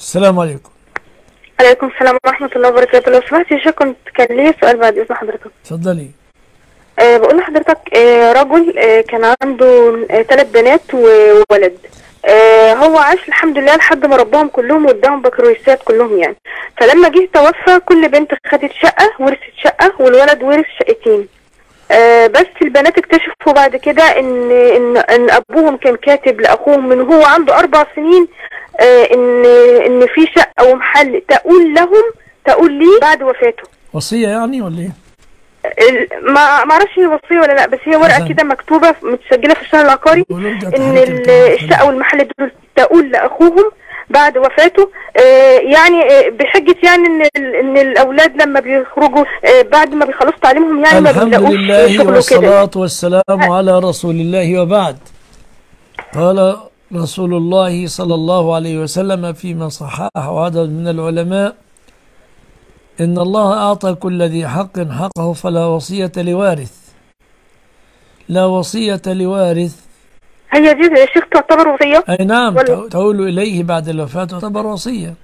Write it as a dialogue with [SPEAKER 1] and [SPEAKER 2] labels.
[SPEAKER 1] السلام عليكم.
[SPEAKER 2] عليكم السلام ورحمة الله وبركاته. لو سمحت يا شيخ كنت كان ليا سؤال بعد إذن حضرتك.
[SPEAKER 1] تفضلي
[SPEAKER 2] أه بقول لحضرتك أه رجل أه كان عنده ثلاث بنات وولد. أه هو عاش الحمد لله لحد ما رباهم كلهم واداهم بكالوريوسات كلهم يعني. فلما جه توفى كل بنت خدت شقة ورثت شقة والولد ورث شقتين. أه بس البنات اكتشفوا بعد كده إن إن إن أبوهم كان كاتب لأخوهم من هو عنده أربع سنين إن إن في شقة ومحل تقول لهم تقول لي بعد وفاته
[SPEAKER 1] وصية يعني ولا
[SPEAKER 2] إيه؟ ما ما أعرفش هي وصية ولا لأ بس هي
[SPEAKER 1] ورقة.
[SPEAKER 2] كده مكتوبة متسجلة في الشهر العقاري
[SPEAKER 1] إن.
[SPEAKER 2] الشقة والمحل دول تقول لأخوهم بعد وفاته آه، يعني آه، بحجة يعني إن إن الأولاد لما بيخرجوا آه، بعد ما بيخلصوا تعليمهم يعني ما
[SPEAKER 1] الحمد
[SPEAKER 2] بيلاقوش
[SPEAKER 1] لله
[SPEAKER 2] شغل وكده
[SPEAKER 1] والصلاة والسلام على رسول الله وبعد قال رسول الله صلى الله عليه وسلم فيما صححه عدد من العلماء إن الله أعطى كل ذي حق حقه فلا وصية لوارث. لا وصية لوارث.
[SPEAKER 2] هي دي يا شيخ تعتبر وصية؟
[SPEAKER 1] أي نعم
[SPEAKER 2] ولا-
[SPEAKER 1] تقول إليه بعد الوفاة تعتبر وصية.